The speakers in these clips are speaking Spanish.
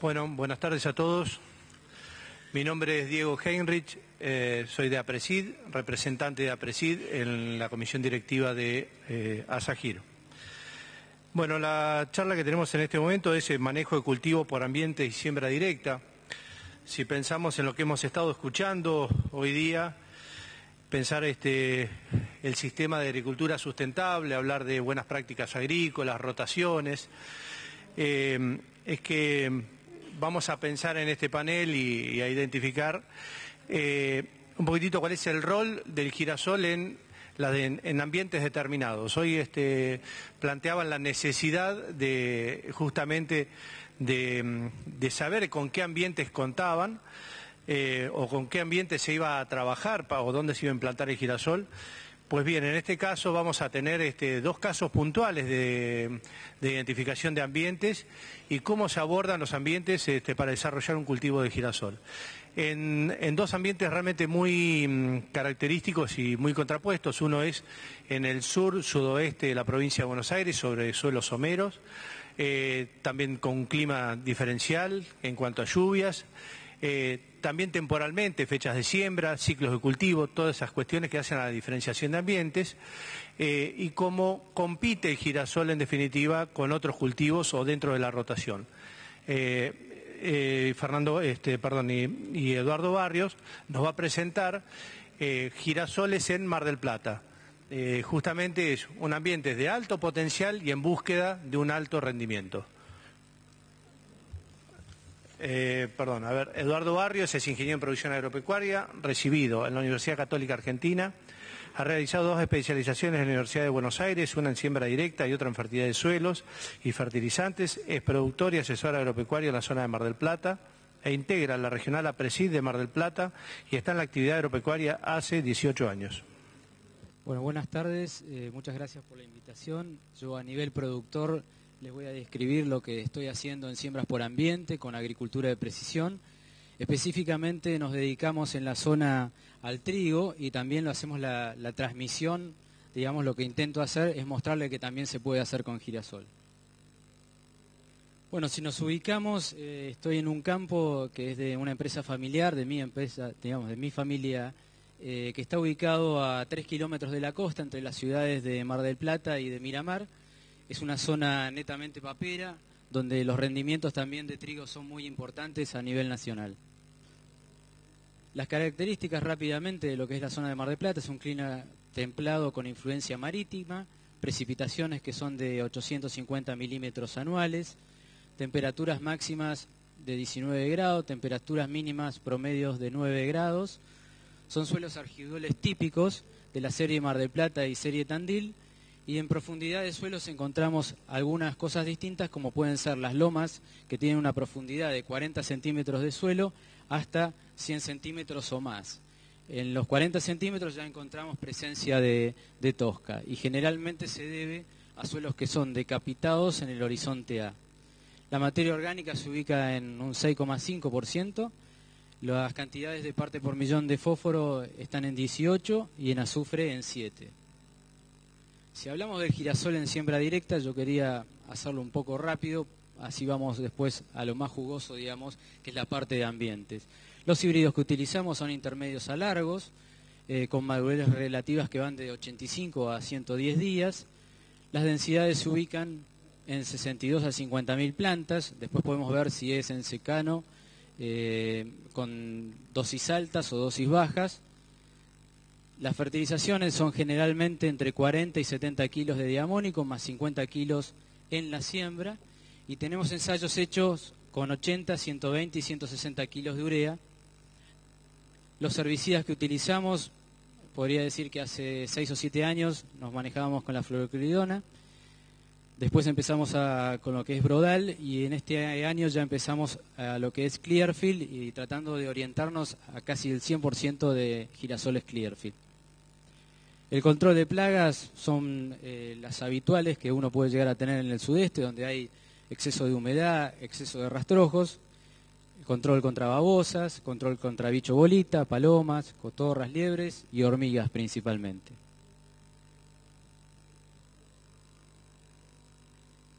Bueno, buenas tardes a todos. Mi nombre es Diego Heinrich, eh, soy de APRESID, representante de APRESID en la comisión directiva de eh, ASAGIR. Bueno, la charla que tenemos en este momento es el manejo de cultivo por ambiente y siembra directa. Si pensamos en lo que hemos estado escuchando hoy día, pensar este, el sistema de agricultura sustentable, hablar de buenas prácticas agrícolas, rotaciones, eh, es que vamos a pensar en este panel y, a identificar eh, un poquitito cuál es el rol del girasol en, en ambientes determinados. Hoy este, planteaban la necesidad de justamente de, saber con qué ambientes contaban eh, o con qué ambientes se iba a trabajar o dónde se iba a implantar el girasol. Pues bien, en este caso vamos a tener este, dos casos puntuales de, identificación de ambientes y cómo se abordan los ambientes este, para desarrollar un cultivo de girasol. En, dos ambientes realmente muy mm, característicos y muy contrapuestos. Uno es en el sur, sudoeste de la provincia de Buenos Aires, sobre suelos someros, eh, también con un clima diferencial en cuanto a lluvias. Eh, también temporalmente, fechas de siembra, ciclos de cultivo, todas esas cuestiones que hacen a la diferenciación de ambientes eh, y cómo compite el girasol en definitiva con otros cultivos o dentro de la rotación. Eh, Fernando, este, perdón, y, Eduardo Barrios nos va a presentar girasoles en Mar del Plata. justamente es un ambiente de alto potencial y en búsqueda de un alto rendimiento. Eh, perdón, a ver, Eduardo Barrios es ingeniero en producción agropecuaria, recibido en la Universidad Católica Argentina. Ha realizado dos especializaciones en la Universidad de Buenos Aires, una en siembra directa y otra en fertilidad de suelos y fertilizantes. Es productor y asesor agropecuario en la zona de Mar del Plata e integra la regional APRESID de Mar del Plata y está en la actividad agropecuaria hace 18 años. Bueno, buenas tardes, eh, muchas gracias por la invitación. Yo a nivel productor les voy a describir lo que estoy haciendo en Siembras por Ambiente con agricultura de precisión. Específicamente nos dedicamos en la zona al trigo y también lo hacemos la, transmisión, digamos lo que intento hacer es mostrarle que también se puede hacer con girasol. Bueno, si nos ubicamos, eh, estoy en un campo que es de una empresa familiar, de mi empresa, digamos, de mi familia, eh, que está ubicado a tres kilómetros de la costa, entre las ciudades de Mar del Plata y de Miramar. Es una zona netamente papera, donde los rendimientos también de trigo son muy importantes a nivel nacional. Las características rápidamente de lo que es la zona de Mar del Plata es un clima templado con influencia marítima, precipitaciones que son de 850 milímetros anuales, temperaturas máximas de 19 grados, temperaturas mínimas promedios de 9 grados. Son suelos argiduales típicos de la serie Mar del Plata y serie Tandil y en profundidad de suelos encontramos algunas cosas distintas como pueden ser las lomas que tienen una profundidad de 40 centímetros de suelo hasta 100 centímetros o más. En los 40 centímetros ya encontramos presencia de, tosca y generalmente se debe a suelos que son decapitados en el horizonte A. La materia orgánica se ubica en un 6,5%, las cantidades de parte por millón de fósforo están en 18 y en azufre en 7. Si hablamos del girasol en siembra directa, yo quería hacerlo un poco rápido, así vamos después a lo más jugoso, digamos, que es la parte de ambientes. Los híbridos que utilizamos son intermedios a largos, eh, con madurez relativas que van de 85 a 110 días. Las densidades se ubican en 62 a 50 mil plantas. Después podemos ver si es en secano eh, con dosis altas o dosis bajas. Las fertilizaciones son generalmente entre 40 y 70 kilos de diamónico más 50 kilos en la siembra y tenemos ensayos hechos con 80, 120 y 160 kilos de urea. Los herbicidas que utilizamos, podría decir que hace 6 o 7 años nos manejábamos con la fluoroclidona. Después empezamos con lo que es Brodal y en este año ya empezamos a lo que es Clearfield y tratando de orientarnos a casi el 100% de girasoles Clearfield. El control de plagas son eh, las habituales que uno puede llegar a tener en el sudeste, donde hay exceso de humedad, exceso de rastrojos, control contra babosas, control contra bicho bolita, palomas, cotorras, liebres y hormigas principalmente.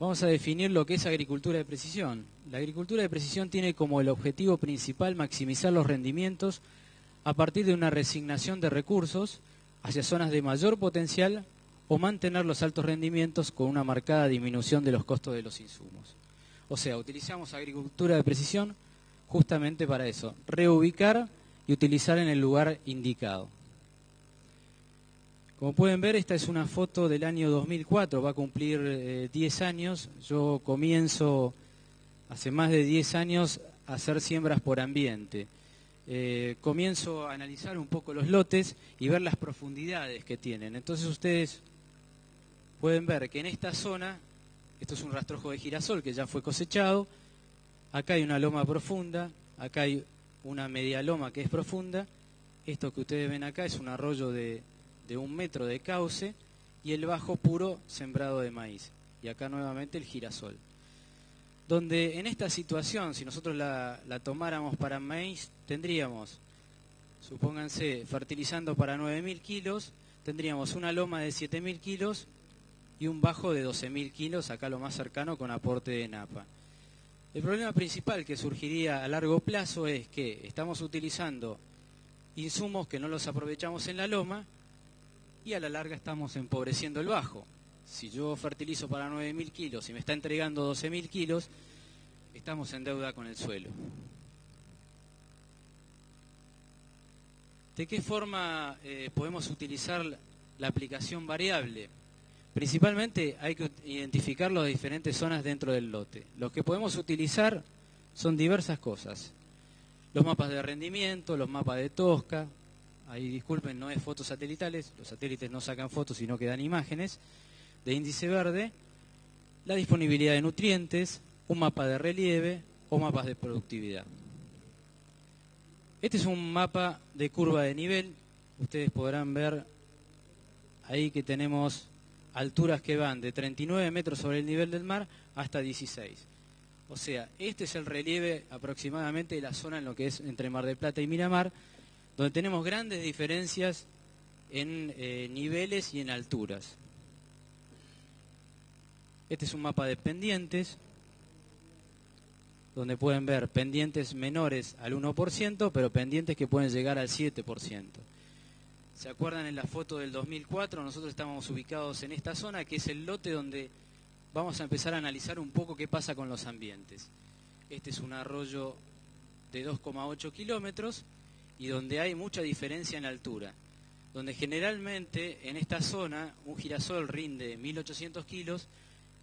Vamos a definir lo que es agricultura de precisión. La agricultura de precisión tiene como el objetivo principal maximizar los rendimientos a partir de una resignación de recursos hacia zonas de mayor potencial o mantener los altos rendimientos con una marcada disminución de los costos de los insumos. O sea, utilizamos agricultura de precisión justamente para eso, reubicar y utilizar en el lugar indicado. Como pueden ver, esta es una foto del año 2004, va a cumplir 10 eh, años. Yo comienzo hace más de 10 años a hacer siembras por ambiente. Eh, comienzo a analizar un poco los lotes y ver las profundidades que tienen. Entonces ustedes pueden ver que en esta zona, esto es un rastrojo de girasol que ya fue cosechado, acá hay una loma profunda, acá hay una media loma que es profunda, esto que ustedes ven acá es un arroyo de de un metro de cauce y el bajo puro sembrado de maíz. Y acá nuevamente el girasol. Donde en esta situación, si nosotros la, tomáramos para maíz, tendríamos, supónganse, fertilizando para 9.000 kilos, tendríamos una loma de 7.000 kilos y un bajo de 12.000 kilos, acá lo más cercano con aporte de napa. El problema principal que surgiría a largo plazo es que estamos utilizando insumos que no los aprovechamos en la loma y a la larga estamos empobreciendo el bajo. Si yo fertilizo para 9.000 kilos y me está entregando 12.000 kilos, estamos en deuda con el suelo. ¿De qué forma eh, podemos utilizar la aplicación variable? Principalmente hay que identificar las diferentes zonas dentro del lote. Lo que podemos utilizar son diversas cosas. Los mapas de rendimiento, los mapas de tosca, ahí disculpen, no es fotos satelitales, los satélites no sacan fotos sino que dan imágenes, de índice verde, la disponibilidad de nutrientes, un mapa de relieve o mapas de productividad. Este es un mapa de curva de nivel, ustedes podrán ver ahí que tenemos alturas que van de 39 metros sobre el nivel del mar hasta 16. O sea, este es el relieve aproximadamente de la zona en lo que es entre Mar del Plata y Miramar, donde tenemos grandes diferencias en eh, niveles y en alturas. Este es un mapa de pendientes, donde pueden ver pendientes menores al 1%, pero pendientes que pueden llegar al 7%. ¿Se acuerdan en la foto del 2004? Nosotros estamos ubicados en esta zona, que es el lote donde vamos a empezar a analizar un poco qué pasa con los ambientes. Este es un arroyo de 2,8 kilómetros y donde hay mucha diferencia en altura, donde generalmente en esta zona un girasol rinde 1.800 kilos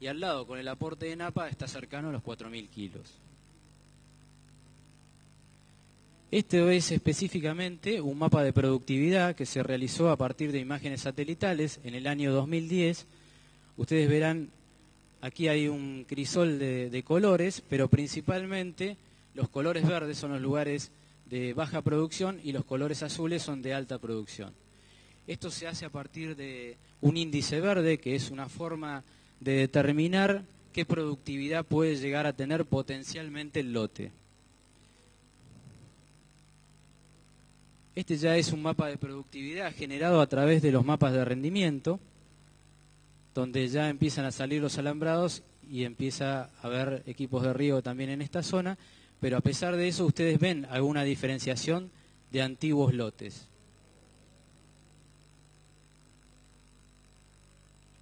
y al lado con el aporte de napa está cercano a los 4.000 kilos. Este es específicamente un mapa de productividad que se realizó a partir de imágenes satelitales en el año 2010. Ustedes verán, aquí hay un crisol de, de colores, pero principalmente los colores verdes son los lugares de baja producción y los colores azules son de alta producción. Esto se hace a partir de un índice verde, que es una forma de determinar qué productividad puede llegar a tener potencialmente el lote. Este ya es un mapa de productividad generado a través de los mapas de rendimiento, donde ya empiezan a salir los alambrados y empieza a haber equipos de río también en esta zona, pero a pesar de eso ustedes ven alguna diferenciación de antiguos lotes.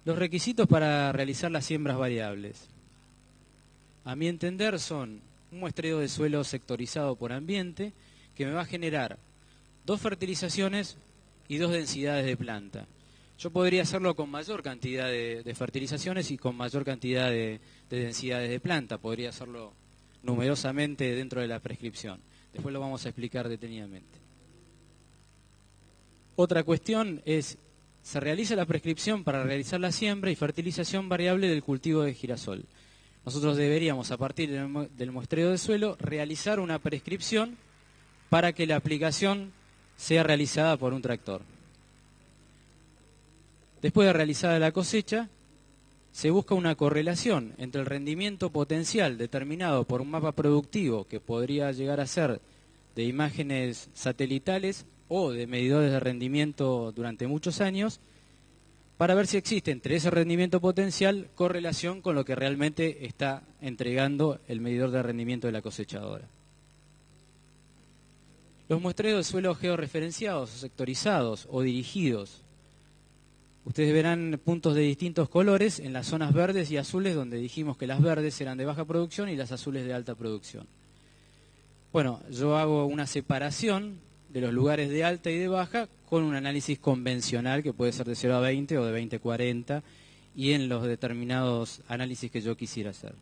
Los requisitos para realizar las siembras variables. A mi entender son un muestreo de suelo sectorizado por ambiente que me va a generar dos fertilizaciones y dos densidades de planta. Yo podría hacerlo con mayor cantidad de, fertilizaciones y con mayor cantidad de densidades de planta. Podría hacerlo numerosamente dentro de la prescripción. Después lo vamos a explicar detenidamente. Otra cuestión es, se realiza la prescripción para realizar la siembra y fertilización variable del cultivo de girasol. Nosotros deberíamos, a partir del muestreo de suelo, realizar una prescripción para que la aplicación sea realizada por un tractor. Después de realizada la cosecha, se busca una correlación entre el rendimiento potencial determinado por un mapa productivo que podría llegar a ser de imágenes satelitales o de medidores de rendimiento durante muchos años para ver si existe entre ese rendimiento potencial correlación con lo que realmente está entregando el medidor de rendimiento de la cosechadora. Los muestreos de suelo georreferenciados sectorizados o dirigidos. Ustedes verán puntos de distintos colores en las zonas verdes y azules donde dijimos que las verdes eran de baja producción y las azules de alta producción. Bueno, yo hago una separación de los lugares de alta y de baja con un análisis convencional que puede ser de 0 a 20 o de 20 a 40 y en los determinados análisis que yo quisiera hacer.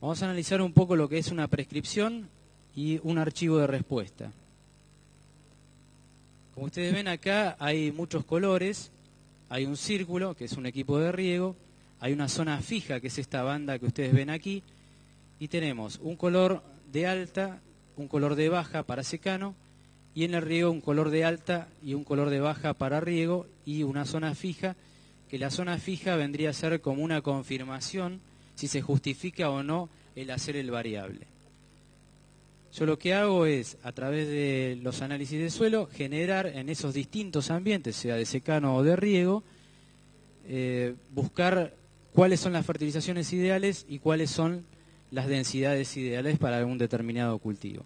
Vamos a analizar un poco lo que es una prescripción y un archivo de respuesta. Como ustedes ven acá hay muchos colores, hay un círculo que es un equipo de riego, hay una zona fija que es esta banda que ustedes ven aquí y tenemos un color de alta un color de baja para secano y en el riego un color de alta y un color de baja para riego y una zona fija, que la zona fija vendría a ser como una confirmación si se justifica o no el hacer el variable. Yo lo que hago es, a través de los análisis de suelo, generar en esos distintos ambientes, sea de secano o de riego, eh, buscar cuáles son las fertilizaciones ideales y cuáles son las densidades ideales para algún determinado cultivo.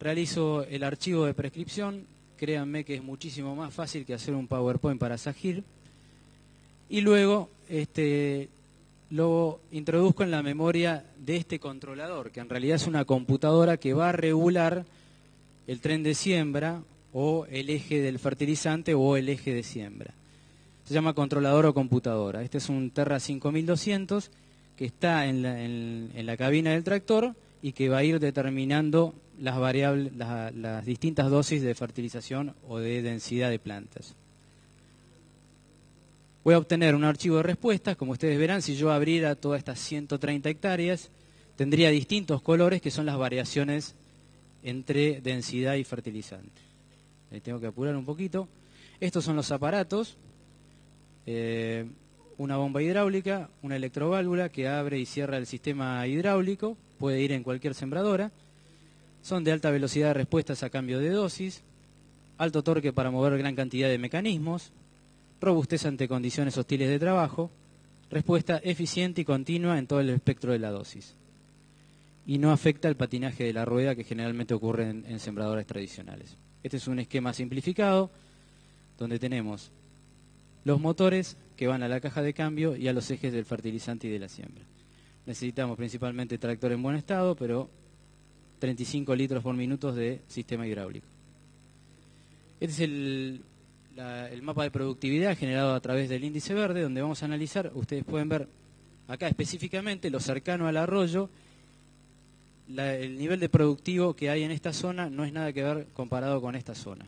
Realizo el archivo de prescripción, créanme que es muchísimo más fácil que hacer un PowerPoint para Sagir, y luego este, lo introduzco en la memoria de este controlador, que en realidad es una computadora que va a regular el tren de siembra o el eje del fertilizante o el eje de siembra. Se llama controlador o computadora. Este es un Terra 5200 que está en la, cabina del tractor y que va a ir determinando las variables, las, distintas dosis de fertilización o de densidad de plantas. Voy a obtener un archivo de respuestas, como ustedes verán, si yo abriera todas estas 130 hectáreas, tendría distintos colores que son las variaciones entre densidad y fertilizante. Ahí tengo que apurar un poquito. Estos son los aparatos. Eh, una bomba hidráulica, una electroválvula que abre y cierra el sistema hidráulico, puede ir en cualquier sembradora. Son de alta velocidad de respuestas a cambio de dosis, alto torque para mover gran cantidad de mecanismos, robustez ante condiciones hostiles de trabajo, respuesta eficiente y continua en todo el espectro de la dosis. Y no afecta el patinaje de la rueda que generalmente ocurre en, en sembradoras tradicionales. Este es un esquema simplificado donde tenemos los motores que van a la caja de cambio y a los ejes del fertilizante y de la siembra. Necesitamos principalmente tractor en buen estado, pero 35 litros por minuto de sistema hidráulico. Este es el, mapa de productividad generado a través del índice verde, donde vamos a analizar, ustedes pueden ver acá específicamente lo cercano al arroyo, el nivel de productivo que hay en esta zona no es nada que ver comparado con esta zona.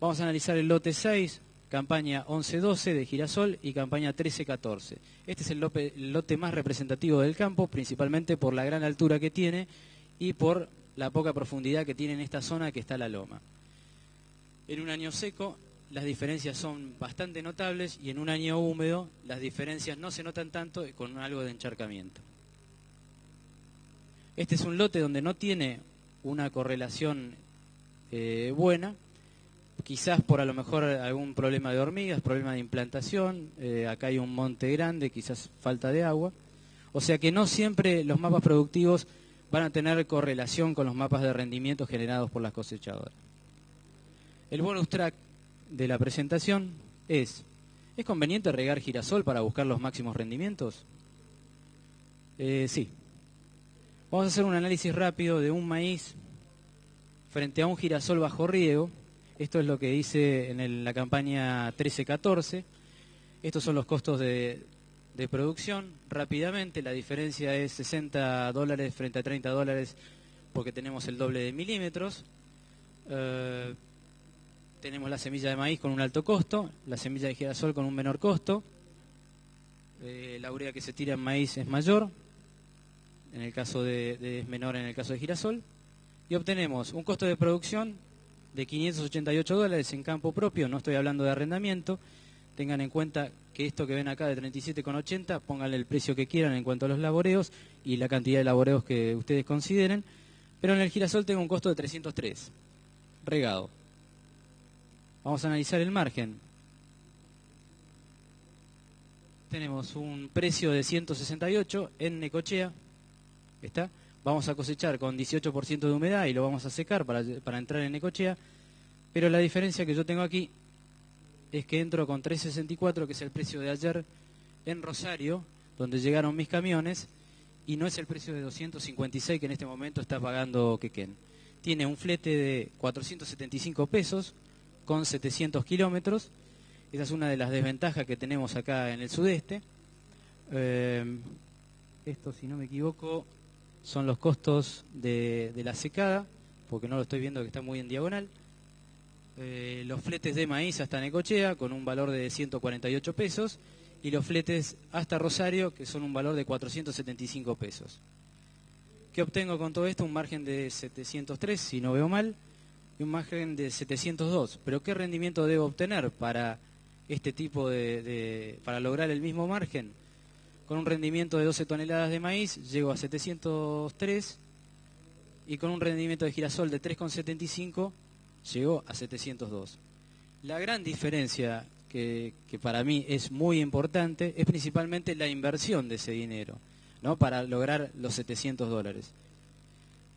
Vamos a analizar el lote 6, campaña 11-12 de girasol y campaña 13-14. Este es el lote, más representativo del campo, principalmente por la gran altura que tiene y por la poca profundidad que tiene en esta zona que está la loma. En un año seco las diferencias son bastante notables y en un año húmedo las diferencias no se notan tanto con algo de encharcamiento. Este es un lote donde no tiene una correlación eh, buena, quizás por a lo mejor algún problema de hormigas, problema de implantación, eh, acá hay un monte grande, quizás falta de agua. O sea que no siempre los mapas productivos van a tener correlación con los mapas de rendimiento generados por las cosechadoras. El bonus track de la presentación es, ¿es conveniente regar girasol para buscar los máximos rendimientos? Eh, sí. Vamos a hacer un análisis rápido de un maíz frente a un girasol bajo riego esto es lo que hice en la campaña 13-14. Estos son los costos de, producción. Rápidamente, la diferencia es 60 dólares frente a 30 dólares porque tenemos el doble de milímetros. Eh, tenemos la semilla de maíz con un alto costo, la semilla de girasol con un menor costo. Eh, la urea que se tira en maíz es mayor, en el caso de, es menor en el caso de girasol. Y obtenemos un costo de producción de 588 dólares en campo propio, no estoy hablando de arrendamiento. Tengan en cuenta que esto que ven acá de 37,80, pónganle el precio que quieran en cuanto a los laboreos y la cantidad de laboreos que ustedes consideren. Pero en el girasol tengo un costo de 303, regado. Vamos a analizar el margen. Tenemos un precio de 168 en Necochea. ¿Está? Vamos a cosechar con 18% de humedad y lo vamos a secar para, para entrar en Necochea. Pero la diferencia que yo tengo aquí es que entro con 364, que es el precio de ayer, en Rosario, donde llegaron mis camiones, y no es el precio de 256 que en este momento está pagando Quequén. Tiene un flete de 475 pesos con 700 kilómetros. Esa es una de las desventajas que tenemos acá en el sudeste. Eh, esto, si no me equivoco, son los costos de, la secada, porque no lo estoy viendo que está muy en diagonal. Eh, los fletes de maíz hasta Necochea con un valor de 148 pesos y los fletes hasta Rosario, que son un valor de 475 pesos. ¿Qué obtengo con todo esto? Un margen de 703, si no veo mal, y un margen de 702. Pero ¿qué rendimiento debo obtener para este tipo de, para lograr el mismo margen? Con un rendimiento de 12 toneladas de maíz llego a 703 y con un rendimiento de girasol de 3,75 llego a 702. La gran diferencia que, para mí es muy importante es principalmente la inversión de ese dinero, ¿no? Para lograr los 700 dólares.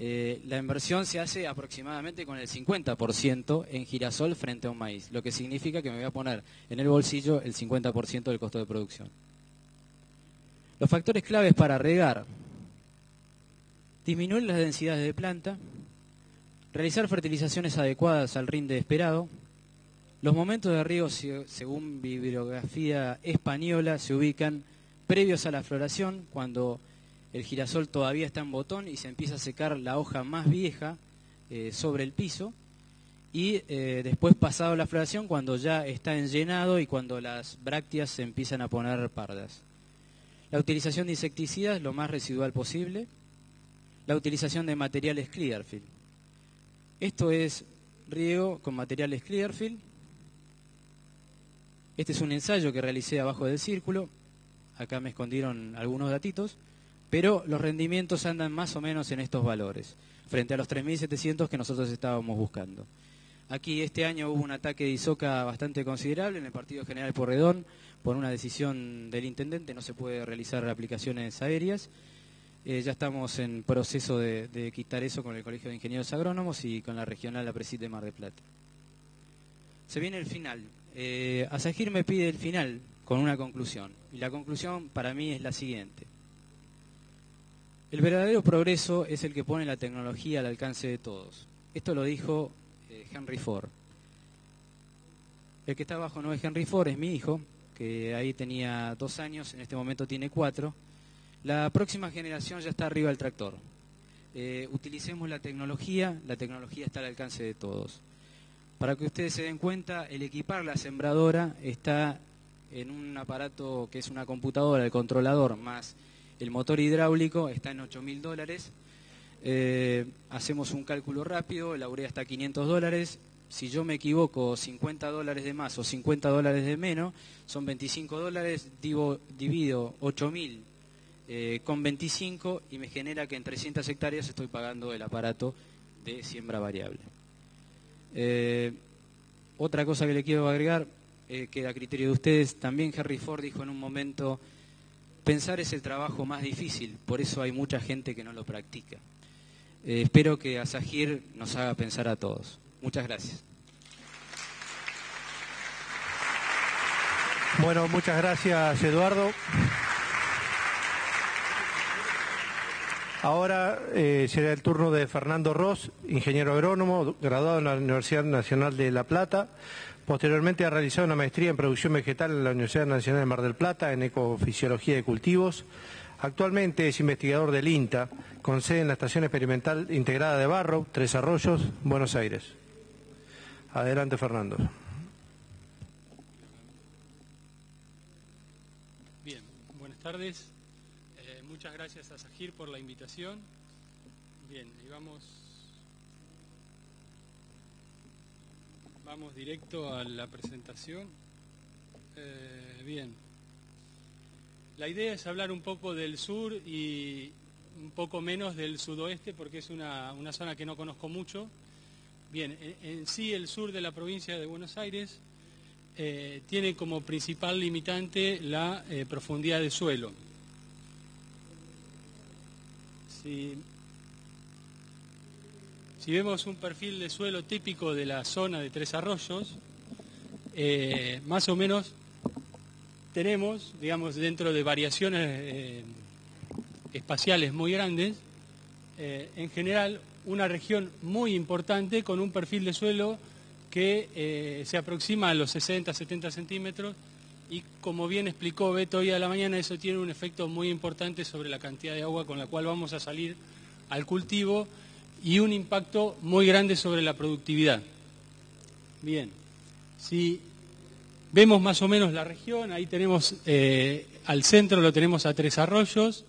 Eh, la inversión se hace aproximadamente con el 50% en girasol frente a un maíz, lo que significa que me voy a poner en el bolsillo el 50% del costo de producción. Los factores claves para regar. Disminuir las densidades de planta, realizar fertilizaciones adecuadas al rinde esperado, los momentos de riego, según bibliografía española, se ubican previos a la floración, cuando el girasol todavía está en botón y se empieza a secar la hoja más vieja eh, sobre el piso, y eh, después pasado la floración, cuando ya está enllenado y cuando las brácteas se empiezan a poner pardas. La utilización de insecticidas lo más residual posible. La utilización de materiales Clearfield. Esto es riego con materiales Clearfield este es un ensayo que realicé abajo del círculo. Acá me escondieron algunos datitos. Pero los rendimientos andan más o menos en estos valores, frente a los 3.700 que nosotros estábamos buscando. Aquí este año hubo un ataque de Isoca bastante considerable en el Partido General Porredón por una decisión del intendente, no se puede realizar aplicaciones aéreas. Eh, ya estamos en proceso de, quitar eso con el Colegio de Ingenieros Agrónomos y con la regional La Presid de Mar de Plata. Se viene el final, eh, Asagir me pide el final con una conclusión. Y la conclusión para mí es la siguiente. El verdadero progreso es el que pone la tecnología al alcance de todos. Esto lo dijo Henry Ford. El que está abajo no es Henry Ford, es mi hijo, que ahí tenía dos años, en este momento tiene cuatro. La próxima generación ya está arriba del tractor. Eh, utilicemos la tecnología, la tecnología está al alcance de todos. Para que ustedes se den cuenta, el equipar la sembradora está en un aparato que es una computadora, el controlador, más el motor hidráulico, está en 8 mil dólares. Eh, hacemos un cálculo rápido, la urea está a 500 dólares. Si yo me equivoco, 50 dólares de más o 50 dólares de menos, son 25 dólares, divido 8 mil eh, con 25 y me genera que en 300 hectáreas estoy pagando el aparato de siembra variable. Eh, otra cosa que le quiero agregar, que a criterio de ustedes, también Henry Ford dijo en un momento, pensar es el trabajo más difícil, por eso hay mucha gente que no lo practica. Eh, espero que Asagir nos haga pensar a todos. Muchas gracias. Bueno, muchas gracias Eduardo. Ahora eh, será el turno de Fernando Ross, ingeniero agrónomo, graduado en la Universidad Nacional de La Plata. Posteriormente ha realizado una maestría en producción vegetal en la Universidad Nacional de Mar del Plata en ecofisiología de cultivos. Actualmente es investigador del INTA, con sede en la Estación Experimental Integrada de Barro, Tres Arroyos, Buenos Aires. Adelante, Fernando. Bien, buenas tardes muchas gracias a Sajir por la invitación. Bien, y vamos, vamos directo a la presentación. Eh, bien, la idea es hablar un poco del sur y un poco menos del sudoeste porque es una, una zona que no conozco mucho, Bien, en, sí el sur de la provincia de Buenos Aires eh, tiene como principal limitante la eh, profundidad de suelo. Si, vemos un perfil de suelo típico de la zona de Tres Arroyos, eh, más o menos tenemos, digamos, dentro de variaciones espaciales muy grandes, en general una región muy importante con un perfil de suelo que eh, se aproxima a los 60, 70 centímetros y como bien explicó Beto hoy a la mañana, eso tiene un efecto muy importante sobre la cantidad de agua con la cual vamos a salir al cultivo y un impacto muy grande sobre la productividad. Bien, si vemos más o menos la región, ahí tenemos eh, al centro lo tenemos a Tres Arroyos,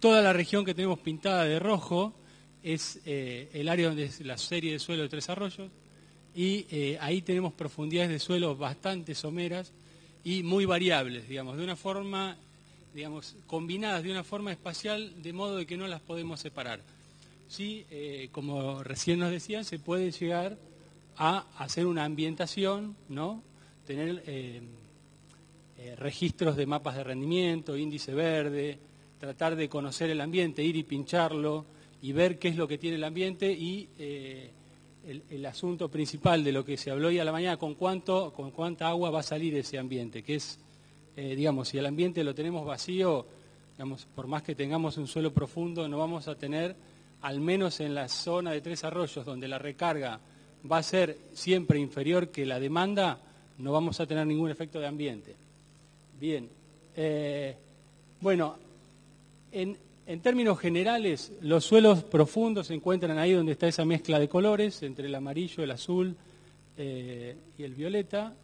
toda la región que tenemos pintada de rojo, es eh, el área donde es la serie de suelo de Tres Arroyos y eh, ahí tenemos profundidades de suelo bastante someras y muy variables, digamos, de una forma, digamos, combinadas de una forma espacial de modo de que no las podemos separar. Sí, como recién nos decían, se puede llegar a hacer una ambientación, ¿no? Tener registros de mapas de rendimiento, índice verde, tratar de conocer el ambiente, ir y pincharlo, y ver qué es lo que tiene el ambiente y eh, el, asunto principal de lo que se habló hoy a la mañana, con, cuánto, con cuánta agua va a salir ese ambiente, que es, eh, digamos, si el ambiente lo tenemos vacío, digamos, por más que tengamos un suelo profundo, no vamos a tener, al menos en la zona de tres arroyos, donde la recarga va a ser siempre inferior que la demanda, no vamos a tener ningún efecto de ambiente. Bien. Eh, bueno, en, en términos generales, los suelos profundos se encuentran ahí donde está esa mezcla de colores, entre el amarillo, el azul eh, y el violeta.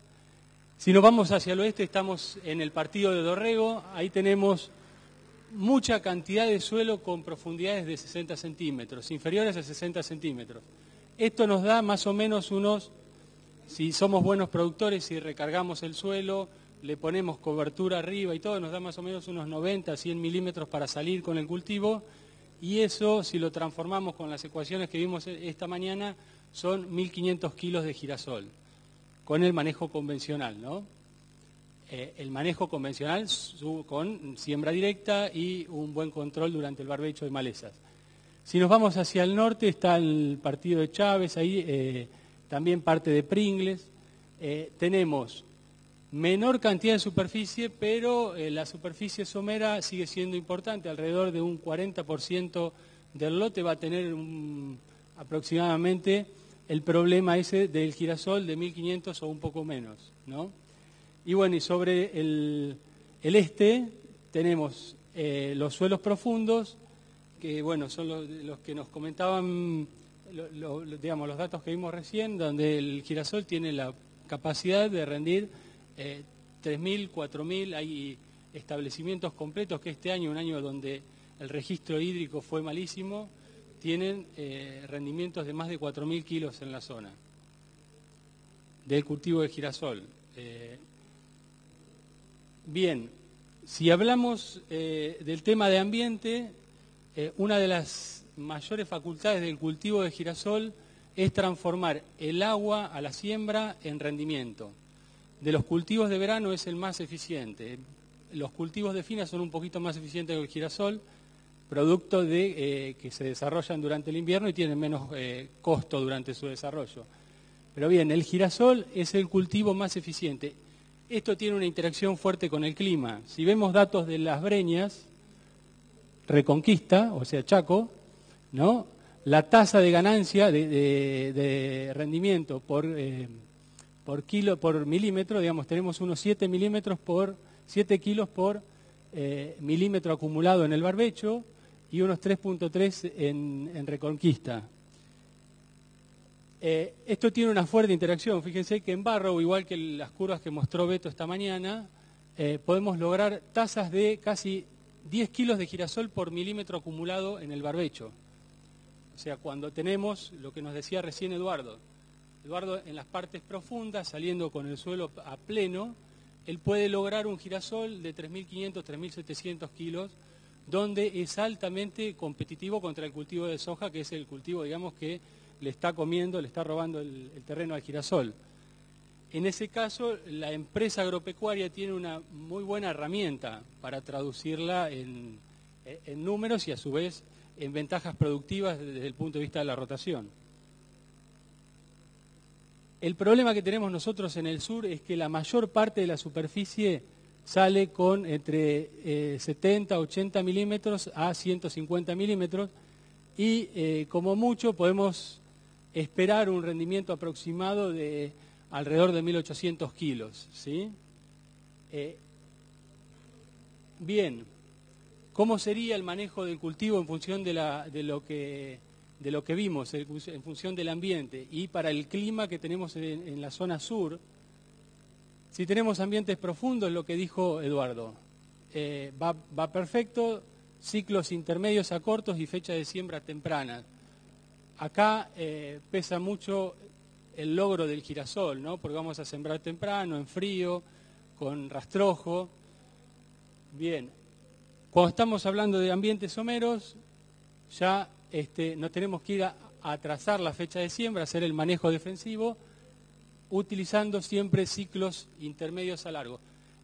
Si nos vamos hacia el oeste, estamos en el partido de Dorrego, ahí tenemos mucha cantidad de suelo con profundidades de 60 centímetros, inferiores a 60 centímetros. Esto nos da más o menos unos, si somos buenos productores y recargamos el suelo, le ponemos cobertura arriba y todo, nos da más o menos unos 90, 100 milímetros para salir con el cultivo y eso, si lo transformamos con las ecuaciones que vimos e-, esta mañana, son 1.500 kilos de girasol, con el manejo convencional, ¿no? Eh, el manejo convencional con siembra directa y un buen control durante el barbecho de malezas. Si nos vamos hacia el norte, está el partido de Chávez, ahí eh, también parte de Pringles. Eh, tenemos menor cantidad de superficie, pero eh, la superficie somera sigue siendo importante, alrededor de un 40% del lote va a tener aproximadamente el problema ese del girasol de 1500 o un poco menos, ¿no? Y bueno, y sobre el, este tenemos eh, los suelos profundos, que bueno, son los, que nos comentaban, digamos, los datos que vimos recién, donde el girasol tiene la capacidad de rendir 3.000, 4.000, hay establecimientos completos que este año, un año donde el registro hídrico fue malísimo, tienen eh, rendimientos de más de 4.000 kilos en la zona del cultivo de girasol. Eh, bien, si hablamos eh, del tema de ambiente, una de las mayores facultades del cultivo de girasol es transformar el agua a la siembra en rendimiento de los cultivos de verano es el más eficiente. Los cultivos de fina son un poquito más eficientes que el girasol, producto de eh, que se desarrollan durante el invierno y tienen menos eh, costo durante su desarrollo. Pero bien, el girasol es el cultivo más eficiente. Esto tiene una interacción fuerte con el clima. Si vemos datos de las breñas, Reconquista, o sea, Chaco, la tasa de ganancia de, rendimiento por eh, por kilo, por milímetro, digamos, tenemos unos 7 milímetros por 7 kilos por eh, milímetro acumulado en el barbecho y unos 3.3 en, Reconquista. Eh, esto tiene una fuerte interacción. Fíjense que en barro, igual que las curvas que mostró Beto esta mañana, podemos lograr tasas de casi 10 kilos de girasol por milímetro acumulado en el barbecho. Sea, cuando tenemos lo que nos decía recién Eduardo, Eduardo, en las partes profundas, saliendo con el suelo a pleno, él puede lograr un girasol de 3.500, 3.700 kilos, donde es altamente competitivo contra el cultivo de soja, que es el cultivo, digamos, que le está comiendo, le está robando el, terreno al girasol. En ese caso, la empresa agropecuaria tiene una muy buena herramienta para traducirla en números y a su vez en ventajas productivas desde el punto de vista de la rotación. El problema que tenemos nosotros en el sur es que la mayor parte de la superficie sale con entre 70, eh, 80 milímetros a 150 milímetros y eh, como mucho podemos esperar un rendimiento aproximado de alrededor de 1.800 kilos. ¿sí? Eh, bien, ¿cómo sería el manejo del cultivo en función de, lo, que, vimos, en función del ambiente y para el clima que tenemos en la zona sur? Si tenemos ambientes profundos, lo que dijo Eduardo, eh, va, perfecto, ciclos intermedios a cortos y fecha de siembra temprana. Acá eh, pesa mucho el logro del girasol, ¿no? porque vamos a sembrar temprano, en frío, con rastrojo. Bien, cuando estamos hablando de ambientes someros, ya este, no tenemos que ir a, a trazar la fecha de siembra, hacer el manejo defensivo, utilizando siempre ciclos intermedios a largo.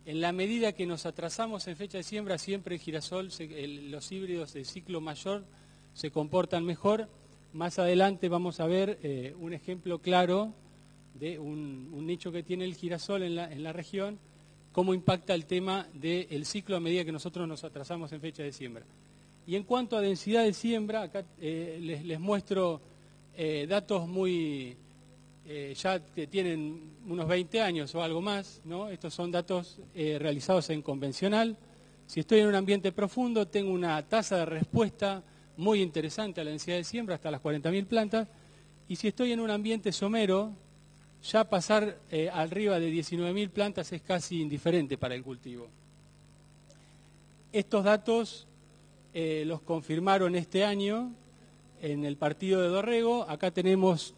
En la medida que nos atrasamos en fecha de siembra, siempre el girasol, los híbridos de ciclo mayor se comportan mejor. Más adelante vamos a ver eh, un ejemplo claro de un, nicho que tiene el girasol en la, región, cómo impacta el tema del ciclo a medida que nosotros nos atrasamos en fecha de siembra. Y en cuanto a densidad de siembra, acá eh, les, muestro eh, datos muy, eh, ya tienen unos 20 años o algo más, ¿no? Estos son datos realizados en convencional. Si estoy en un ambiente profundo, tengo una tasa de respuesta muy interesante a la densidad de siembra, hasta las 40.000 plantas. Y si estoy en un ambiente somero, ya pasar eh, arriba de 19.000 plantas es casi indiferente para el cultivo. Estos datos los confirmaron este año en el partido de Dorrego. Acá tenemos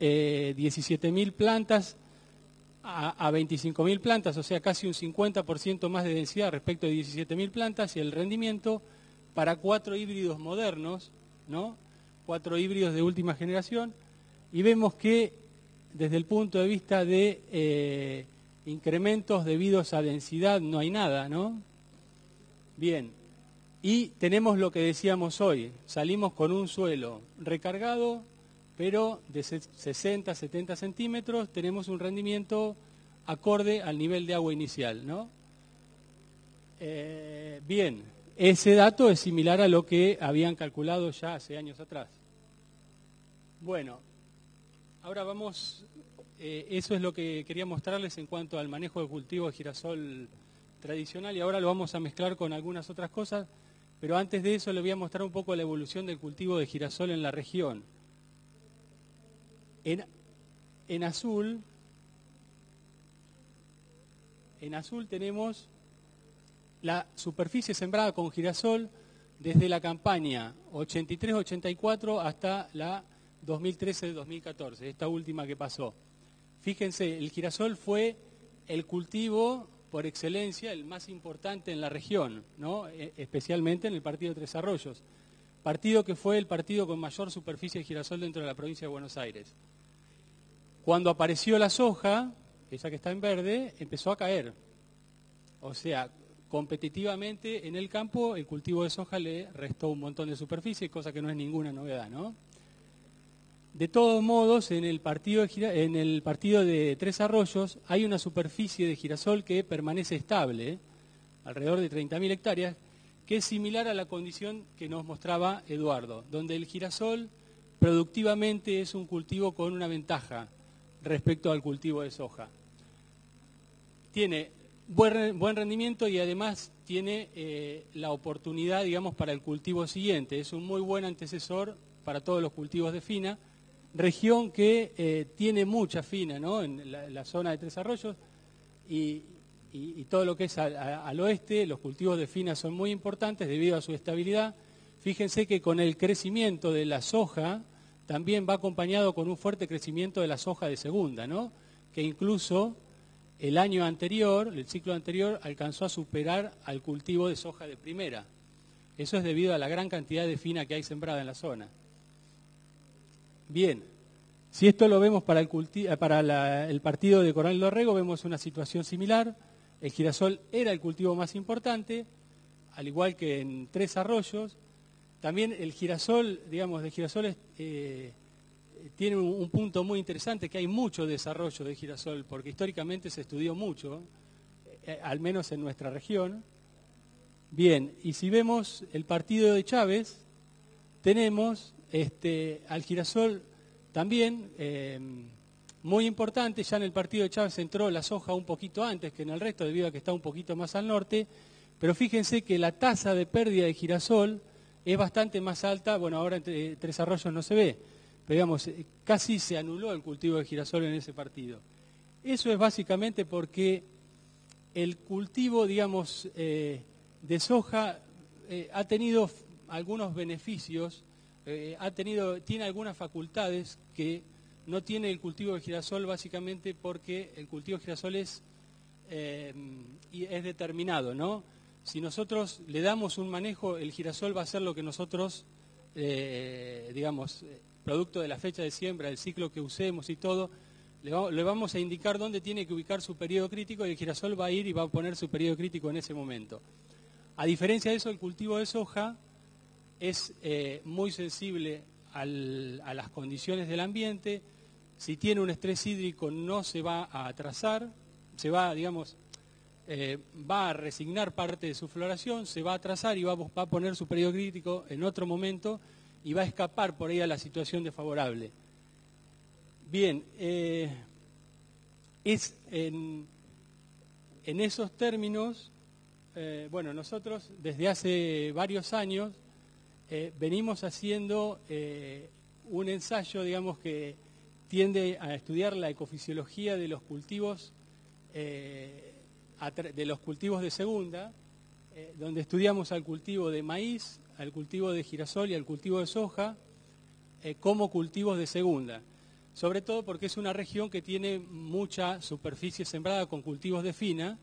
eh, 17.000 plantas a, a 25.000 plantas, o sea, casi un 50% más de densidad respecto de 17.000 plantas y el rendimiento para cuatro híbridos modernos, ¿no? cuatro híbridos de última generación, y vemos que desde el punto de vista de eh, incrementos debidos a densidad no hay nada, ¿no? Bien, y tenemos lo que decíamos hoy, salimos con un suelo recargado, pero de 60, 70 centímetros tenemos un rendimiento acorde al nivel de agua inicial. ¿no? Eh, bien, ese dato es similar a lo que habían calculado ya hace años atrás. Bueno, ahora vamos, eh, eso es lo que quería mostrarles en cuanto al manejo de cultivo de girasol tradicional y ahora lo vamos a mezclar con algunas otras cosas, pero antes de eso le voy a mostrar un poco la evolución del cultivo de girasol en la región. En, azul, en azul tenemos la superficie sembrada con girasol desde la campaña 83-84 hasta la 2013-2014, esta última que pasó. Fíjense, el girasol fue el cultivo por excelencia, el más importante en la región, ¿no? E, especialmente en el partido de Tres Arroyos partido que fue el partido con mayor superficie de girasol dentro de la provincia de Buenos Aires. Cuando apareció la soja, esa que está en verde, empezó a caer. O sea, competitivamente en el campo el cultivo de soja le restó un montón de superficie, cosa que no es ninguna novedad, ¿no? De todos modos, en el, partido de, Tres Arroyos hay una superficie de girasol que permanece estable, alrededor de 30.000 hectáreas, que es similar a la condición que nos mostraba Eduardo, donde el girasol productivamente es un cultivo con una ventaja respecto al cultivo de soja. Tiene buen, rendimiento y además tiene eh, la oportunidad, digamos, para el cultivo siguiente. Es un muy buen antecesor para todos los cultivos de fina, región que eh, tiene mucha fina ¿no? en la, zona de Tres Arroyos y, y, todo lo que es al, oeste, los cultivos de fina son muy importantes debido a su estabilidad. Fíjense que con el crecimiento de la soja también va acompañado con un fuerte crecimiento de la soja de segunda, ¿no? que incluso el año anterior, el ciclo anterior, alcanzó a superar al cultivo de soja de primera. Eso es debido a la gran cantidad de fina que hay sembrada en la zona. Bien, Si esto lo vemos para el, el partido de Coronel Dorrego, vemos una situación similar. El girasol era el cultivo más importante, al igual que en Tres Arroyos. También el girasol, digamos, de girasoles eh, tiene un, punto muy interesante, que hay mucho desarrollo de girasol, porque históricamente se estudió mucho, eh, al menos en nuestra región. Bien, y si vemos el partido de Chávez, tenemos este, al girasol también eh, muy importante, ya en el partido de Chávez entró la soja un poquito antes que en el resto, debido a que está un poquito más al norte, pero fíjense que la tasa de pérdida de girasol es bastante más alta, bueno, ahora entre Tres Arroyos no se ve, pero digamos, eh, casi se anuló el cultivo de girasol en ese partido. Eso es básicamente porque el cultivo, digamos, eh, de soja ha tenido algunos beneficios, ha tenido, tiene algunas facultades que no tiene el cultivo de girasol básicamente porque el cultivo de girasol es, es determinado, ¿no? Si nosotros le damos un manejo, el girasol va a ser lo que nosotros, digamos, producto de la fecha de siembra, el ciclo que usemos y todo, le, vamos a indicar dónde tiene que ubicar su periodo crítico y el girasol va a ir y va a poner su periodo crítico en ese momento. A diferencia de eso, el cultivo de soja es eh, muy sensible a las condiciones del ambiente. Si tiene un estrés hídrico no se va a atrasar, se va, digamos, eh, va a resignar parte de su floración, se va a atrasar y va, a poner su periodo crítico en otro momento y va a escapar por ahí a la situación desfavorable. Bien, eh, es en, esos términos, bueno, nosotros desde hace varios años eh, venimos haciendo un ensayo, digamos, que tiende a estudiar la ecofisiología de los cultivos, de los cultivos de segunda, donde estudiamos al cultivo de maíz, al cultivo de girasol y al cultivo de soja eh, como cultivos de segunda. Sobre todo porque es una región que tiene mucha superficie sembrada con cultivos de fina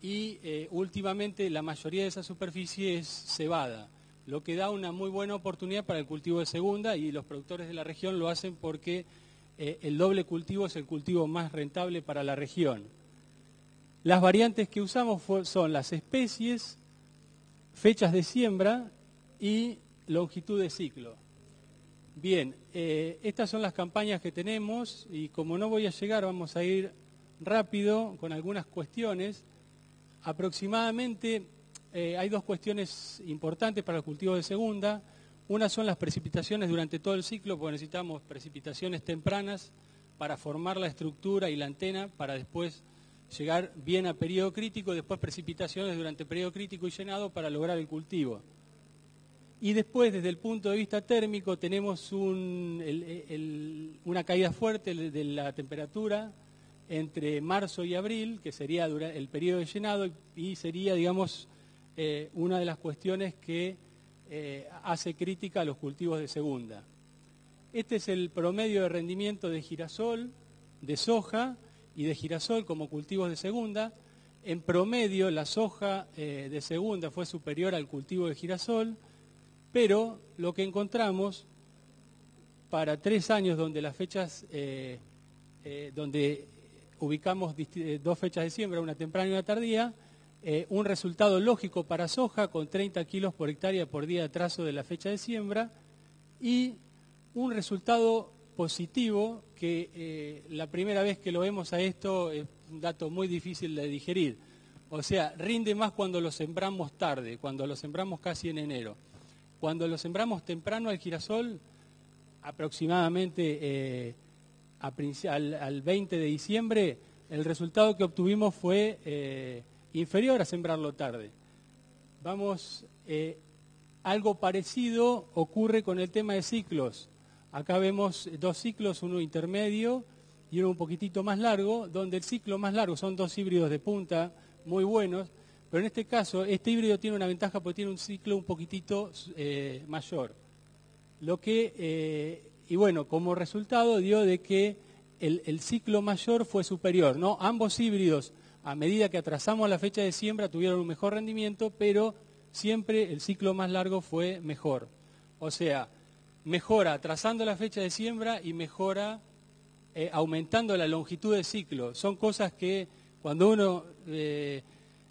y eh, últimamente la mayoría de esa superficie es cebada, lo que da una muy buena oportunidad para el cultivo de segunda y los productores de la región lo hacen porque eh, el doble cultivo es el cultivo más rentable para la región. Las variantes que usamos son las especies, fechas de siembra y longitud de ciclo. Bien, eh, estas son las campañas que tenemos y como no voy a llegar, vamos a ir rápido con algunas cuestiones. Aproximadamente eh, hay dos cuestiones importantes para el cultivo de segunda. Una son las precipitaciones durante todo el ciclo, porque necesitamos precipitaciones tempranas para formar la estructura y la antena para después llegar bien a periodo crítico, después precipitaciones durante periodo crítico y llenado para lograr el cultivo. Y después, desde el punto de vista térmico, tenemos una caída fuerte de la temperatura entre marzo y abril, que sería el periodo de llenado, y sería, digamos, eh, una de las cuestiones que eh, hace crítica a los cultivos de segunda. Este es el promedio de rendimiento de girasol, de soja y de girasol como cultivos de segunda. En promedio, la soja eh, de segunda fue superior al cultivo de girasol, pero lo que encontramos para tres años donde las fechas, donde ubicamos dos fechas de siembra, una temprana y una tardía, un resultado lógico para soja con 30 kilos por hectárea por día de trazo de la fecha de siembra y un resultado positivo que la primera vez que lo vemos a esto es un dato muy difícil de digerir. O sea, rinde más cuando lo sembramos tarde, cuando lo sembramos casi en enero. Cuando lo sembramos temprano al girasol, aproximadamente eh, al, 20 de diciembre, el resultado que obtuvimos fue eh, inferior a sembrarlo tarde. Vamos, eh, algo parecido ocurre con el tema de ciclos. Acá vemos dos ciclos, uno intermedio y uno un poquitito más largo, donde el ciclo más largo son dos híbridos de punta muy buenos, pero en este caso, este híbrido tiene una ventaja porque tiene un ciclo un poquitito eh, mayor. Lo que, eh, y bueno, como resultado dio de que el, ciclo mayor fue superior. ¿no? Ambos híbridos, a medida que atrasamos la fecha de siembra, tuvieron un mejor rendimiento, pero siempre el ciclo más largo fue mejor. O sea, mejora atrasando la fecha de siembra y mejora eh, aumentando la longitud de ciclo. Son cosas que cuando uno eh,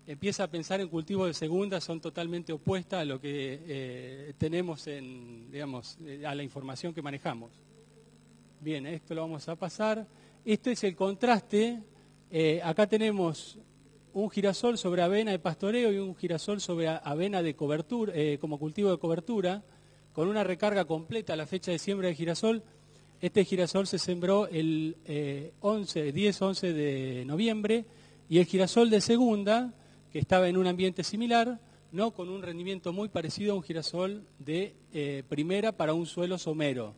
empieza a pensar en cultivos de segunda son totalmente opuestas a lo que eh, tenemos en, digamos, a la información que manejamos. Bien, esto lo vamos a pasar. Este es el contraste. Acá tenemos un girasol sobre avena de pastoreo y un girasol sobre avena de cobertura, como cultivo de cobertura, con una recarga completa a la fecha de siembra de girasol este girasol se sembró el 11, 10-11 de noviembre y el girasol de segunda, que estaba en un ambiente similar, no con un rendimiento muy parecido a un girasol de eh, primera para un suelo somero.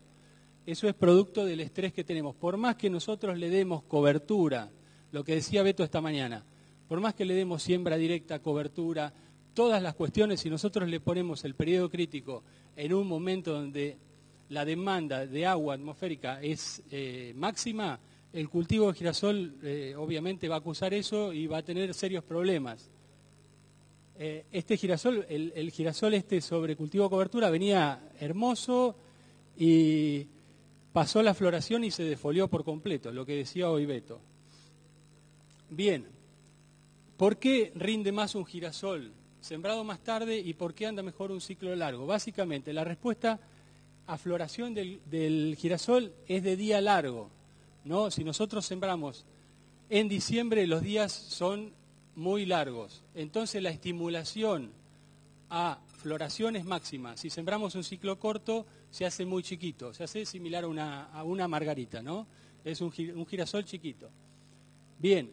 Eso es producto del estrés que tenemos. Por más que nosotros le demos cobertura, lo que decía Beto esta mañana, por más que le demos siembra directa, cobertura, todas las cuestiones, si nosotros le ponemos el periodo crítico en un momento donde la demanda de agua atmosférica es eh, máxima, el cultivo de girasol eh, obviamente va a acusar eso y va a tener serios problemas. Eh, este girasol, el, girasol este sobre cultivo de cobertura venía hermoso y pasó la floración y se defolió por completo, lo que decía hoy Beto. Bien, ¿por qué rinde más un girasol sembrado más tarde y por qué anda mejor un ciclo largo? Básicamente, la respuesta a floración del, girasol es de día largo. ¿no? Si nosotros sembramos en diciembre, los días son muy largos. Entonces la estimulación a floración es máxima. Si sembramos un ciclo corto, se hace muy chiquito, se hace similar a una, a una margarita, ¿no? Es un, girasol chiquito. Bien,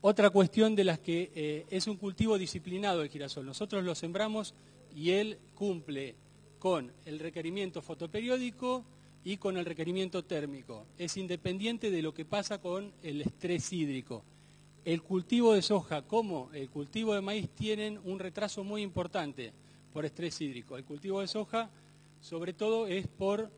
otra cuestión de las que eh, es un cultivo disciplinado el girasol. Nosotros lo sembramos y él cumple con el requerimiento fotoperiódico y con el requerimiento térmico. Es independiente de lo que pasa con el estrés hídrico. El cultivo de soja como el cultivo de maíz tienen un retraso muy importante por estrés hídrico. El cultivo de soja, sobre todo, es por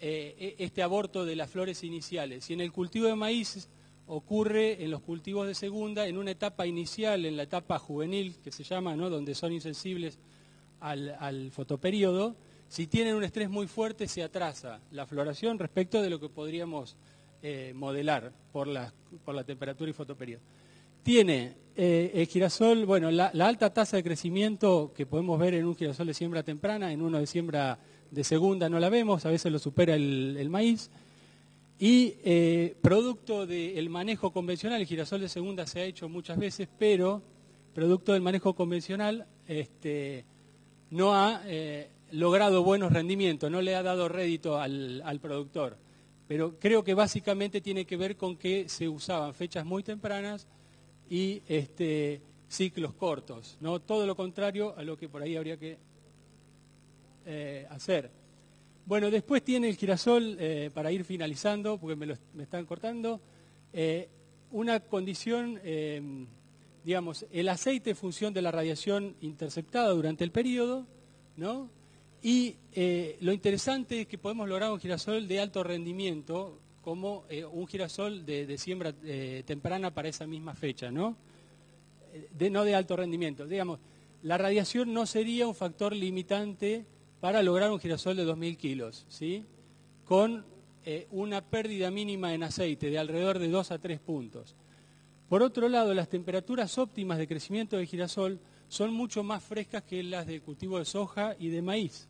eh, e-, este aborto de las flores iniciales. Y en el cultivo de maíz ocurre en los cultivos de segunda, en una etapa inicial, en la etapa juvenil, que se llama, ¿no? donde son insensibles al, al fotoperiodo, si tienen un estrés muy fuerte se atrasa la floración respecto de lo que podríamos eh, modelar por la, por la temperatura y fotoperiodo. Tiene eh, el girasol, bueno, la, alta tasa de crecimiento que podemos ver en un girasol de siembra temprana, en uno de siembra de segunda no la vemos, a veces lo supera el, maíz. Y eh, producto del manejo convencional, el girasol de segunda se ha hecho muchas veces, pero producto del manejo convencional, este, no ha eh, logrado buenos rendimientos, no le ha dado rédito al, productor. Pero creo que básicamente tiene que ver con que se usaban fechas muy tempranas y este, ciclos cortos, no todo lo contrario a lo que por ahí habría que eh, hacer. Bueno, después tiene el girasol, eh, para ir finalizando, porque me, lo, me están cortando, una condición digamos, el aceite en función de la radiación interceptada durante el periodo, ¿no? Y eh, lo interesante es que podemos lograr un girasol de alto rendimiento, como eh, un girasol de, siembra eh, temprana para esa misma fecha, ¿no? De, no de alto rendimiento. Digamos, la radiación no sería un factor limitante para lograr un girasol de 2.000 kilos, ¿sí? Con una pérdida mínima en aceite de alrededor de 2 a 3 puntos. Por otro lado, las temperaturas óptimas de crecimiento de girasol son mucho más frescas que las de cultivo de soja y de maíz.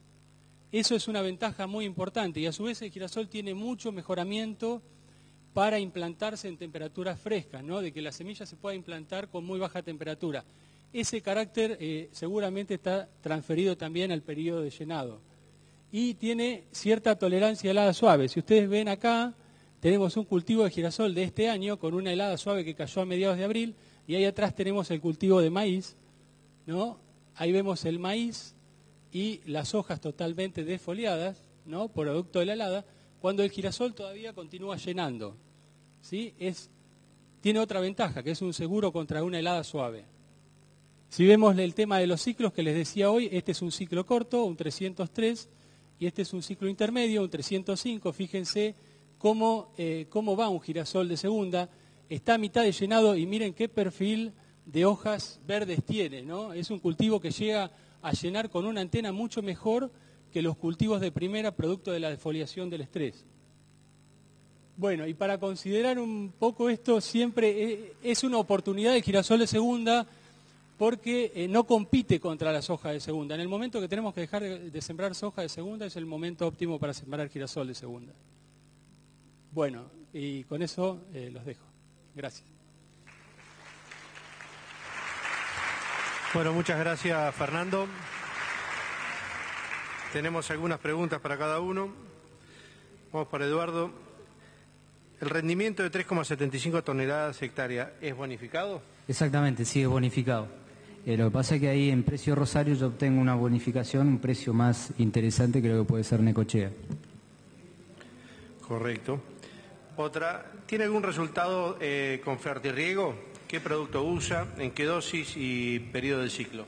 Eso es una ventaja muy importante y a su vez el girasol tiene mucho mejoramiento para implantarse en temperaturas frescas, ¿no? de que la semilla se pueda implantar con muy baja temperatura. Ese carácter eh, seguramente está transferido también al periodo de llenado. Y tiene cierta tolerancia a helada suave. Si ustedes ven acá, tenemos un cultivo de girasol de este año con una helada suave que cayó a mediados de abril y ahí atrás tenemos el cultivo de maíz, ¿no? Ahí vemos el maíz y las hojas totalmente desfoliadas, ¿no? Producto de la helada, cuando el girasol todavía continúa llenando, ¿sí? Es, tiene otra ventaja, que es un seguro contra una helada suave. Si vemos el tema de los ciclos que les decía hoy, este es un ciclo corto, un 303, y este es un ciclo intermedio, un 305, fíjense eh, cómo, va un girasol de segunda. Está a mitad de llenado y miren qué perfil de hojas verdes tiene. ¿no? Es un cultivo que llega a llenar con una antena mucho mejor que los cultivos de primera producto de la defoliación del estrés. Bueno, y para considerar un poco esto, siempre es una oportunidad de girasol de segunda porque eh, no compite contra la soja de segunda. En el momento que tenemos que dejar de sembrar soja de segunda es el momento óptimo para sembrar girasol de segunda. Bueno, y con eso eh, los dejo. Gracias. Bueno, muchas gracias Fernando. Tenemos algunas preguntas para cada uno. Vamos para Eduardo. ¿El rendimiento de 3,75 toneladas hectárea es bonificado? Exactamente, sí, es bonificado. Eh, lo que pasa es que ahí en precio Rosario yo obtengo una bonificación, un precio más interesante que lo que puede ser Necochea. Correcto. Otra, ¿tiene algún resultado eh, con fertirriego? ¿Qué producto usa? ¿En qué dosis y periodo de ciclo?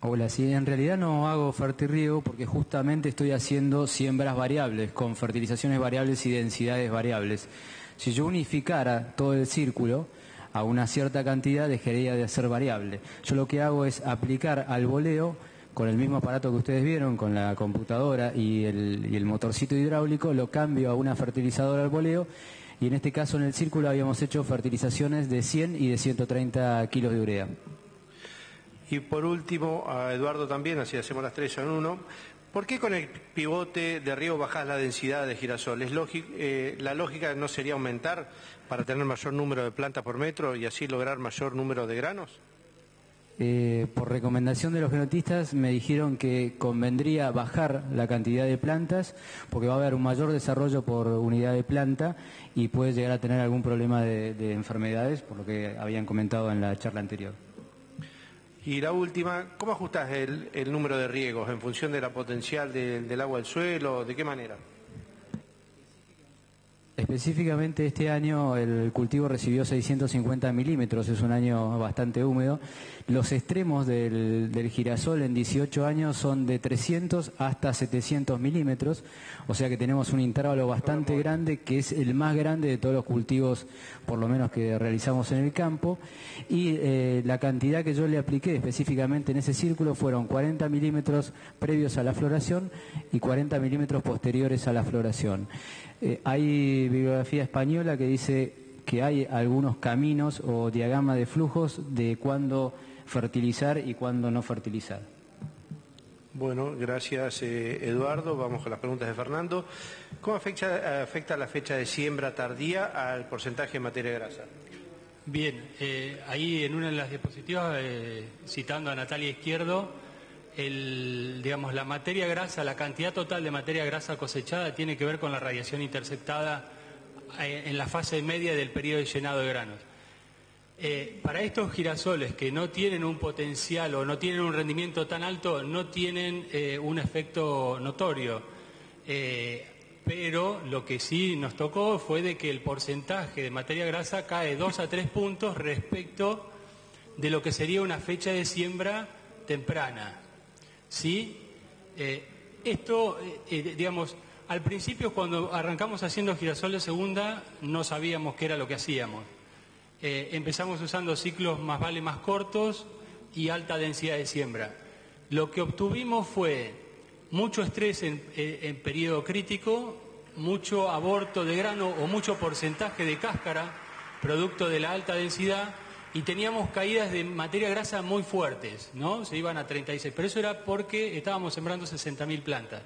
Hola, sí, en realidad no hago fertirriego porque justamente estoy haciendo siembras variables, con fertilizaciones variables y densidades variables. Si yo unificara todo el círculo a una cierta cantidad, dejaría de hacer variable. Yo lo que hago es aplicar al voleo con el mismo aparato que ustedes vieron, con la computadora y el, y el motorcito hidráulico, lo cambio a una fertilizadora al voleo y en este caso en el círculo habíamos hecho fertilizaciones de 100 y de 130 kilos de urea. Y por último, a Eduardo también, así hacemos las tres en uno. ¿Por qué con el pivote de río bajás la densidad de girasol? ¿Es eh, ¿La lógica no sería aumentar para tener mayor número de plantas por metro y así lograr mayor número de granos? Eh, por recomendación de los genotistas me dijeron que convendría bajar la cantidad de plantas porque va a haber un mayor desarrollo por unidad de planta y puede llegar a tener algún problema de enfermedades, por lo que habían comentado en la charla anterior. Y la última, ¿cómo ajustas el, número de riegos en función de la potencial del agua del suelo? ¿De qué manera? Específicamente este año el cultivo recibió 650 milímetros, es un año bastante húmedo. Los extremos del, girasol en 18 años son de 300 hasta 700 milímetros, o sea que tenemos un intervalo bastante grande que es el más grande de todos los cultivos, por lo menos que realizamos en el campo. Y eh, la cantidad que yo le apliqué específicamente en ese círculo fueron 40 milímetros previos a la floración y 40 milímetros posteriores a la floración. Eh, hay bibliografía española que dice que hay algunos caminos o diagrama de flujos de cuándo fertilizar y cuándo no fertilizar. Bueno, gracias eh, Eduardo. Vamos con las preguntas de Fernando. ¿Cómo afecta, afecta, la fecha de siembra tardía al porcentaje de materia grasa? Bien, eh, ahí en una de las diapositivas, citando a Natalia Izquierdo, la materia grasa, la cantidad total de materia grasa cosechada tiene que ver con la radiación interceptada eh, en la fase media del periodo de llenado de granos. Eh, para estos girasoles que no tienen un potencial o no tienen un rendimiento tan alto, no tienen eh, un efecto notorio. pero lo que sí nos tocó fue de que el porcentaje de materia grasa cae dos a tres puntos respecto de lo que sería una fecha de siembra temprana. ¿Sí? Eh, esto, eh, eh, digamos, al principio cuando arrancamos haciendo girasol de segunda no sabíamos qué era lo que hacíamos. empezamos usando ciclos más vale más cortos y alta densidad de siembra. Lo que obtuvimos fue mucho estrés en, en periodo crítico, mucho aborto de grano o mucho porcentaje de cáscara, producto de la alta densidad, y teníamos caídas de materia grasa muy fuertes, ¿no? Se iban a 36, pero eso era porque estábamos sembrando 60.000 plantas.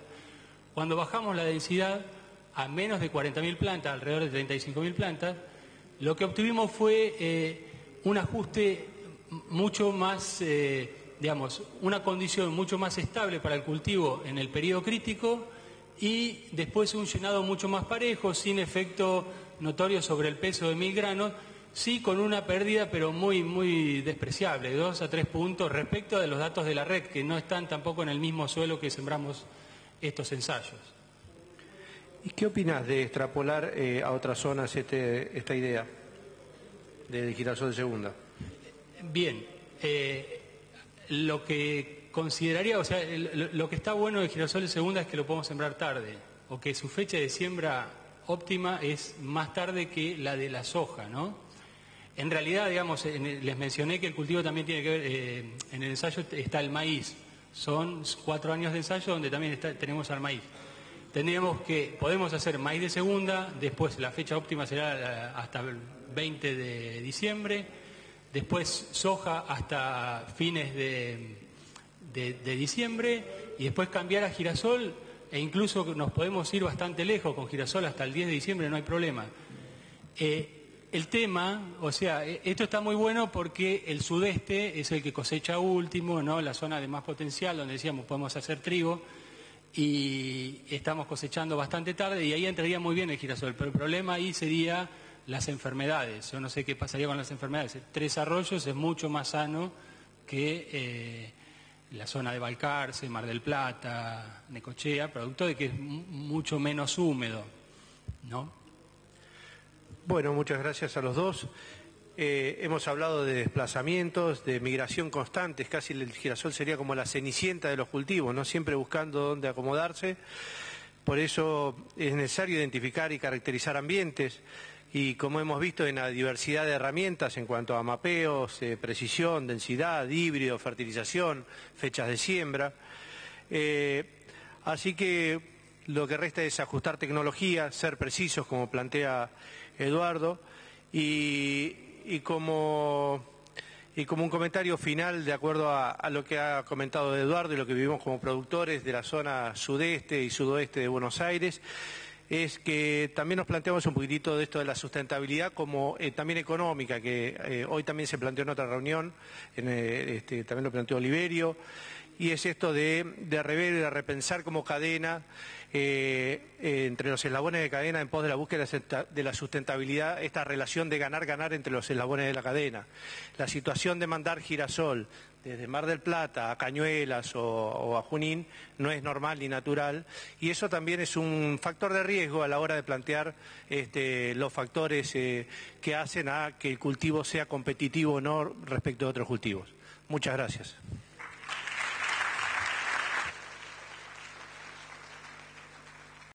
Cuando bajamos la densidad a menos de 40.000 plantas, alrededor de 35.000 plantas, lo que obtuvimos fue eh, un ajuste mucho más, eh, digamos, una condición mucho más estable para el cultivo en el periodo crítico y después un llenado mucho más parejo, sin efecto notorio sobre el peso de mil granos, sí con una pérdida, pero muy, muy despreciable, dos a tres puntos respecto de los datos de la red, que no están tampoco en el mismo suelo que sembramos estos ensayos. ¿Y qué opinas de extrapolar eh, a otras zonas este, esta idea de girasol de segunda? Bien, eh, lo que consideraría, o sea, lo, que está bueno de girasol de segunda es que lo podemos sembrar tarde, o que su fecha de siembra óptima es más tarde que la de la soja, ¿no? En realidad, digamos, les mencioné que el cultivo también tiene que ver, eh, en el ensayo está el maíz. Son cuatro años de ensayo donde también tenemos al maíz. tendríamos que, podemos hacer maíz de segunda, después la fecha óptima será hasta el 20 de diciembre, después soja hasta fines de, diciembre y después cambiar a girasol e incluso nos podemos ir bastante lejos con girasol hasta el 10 de diciembre, no hay problema. Eh, el tema, o sea, e, esto está muy bueno porque el sudeste es el que cosecha último, ¿no? La zona de más potencial, donde decíamos podemos hacer trigo, y estamos cosechando bastante tarde, y ahí entraría muy bien el girasol. Pero el problema ahí sería las enfermedades. Yo no sé qué pasaría con las enfermedades. Tres arroyos es mucho más sano que eh, la zona de Balcarce, Mar del Plata, Necochea, producto de que es mucho menos húmedo, ¿no? Bueno, muchas gracias a los dos. Eh, hemos hablado de desplazamientos, de migración constante, casi el girasol sería como la cenicienta de los cultivos, ¿no? siempre buscando dónde acomodarse. Por eso es necesario identificar y caracterizar ambientes y como hemos visto en la diversidad de herramientas en cuanto a mapeos, eh, precisión, densidad, híbrido, fertilización, fechas de siembra. Eh, así que lo que resta es ajustar tecnología, ser precisos como plantea Eduardo, y, como, un comentario final, de acuerdo a, lo que ha comentado Eduardo y lo que vivimos como productores de la zona sudeste y sudoeste de Buenos Aires, es que también nos planteamos un poquitito de esto de la sustentabilidad como eh, también económica, que eh, hoy también se planteó en otra reunión, eh, este, también lo planteó Oliverio, y es esto de, de rever y de repensar como cadena eh, eh, entre los eslabones de cadena en pos de la búsqueda de la sustentabilidad, esta relación de ganar-ganar entre los eslabones de la cadena. La situación de mandar girasol desde Mar del Plata a Cañuelas o, a Junín no es normal ni natural y eso también es un factor de riesgo a la hora de plantear este, los factores eh, que hacen a que el cultivo sea competitivo o no respecto de otros cultivos. Muchas gracias.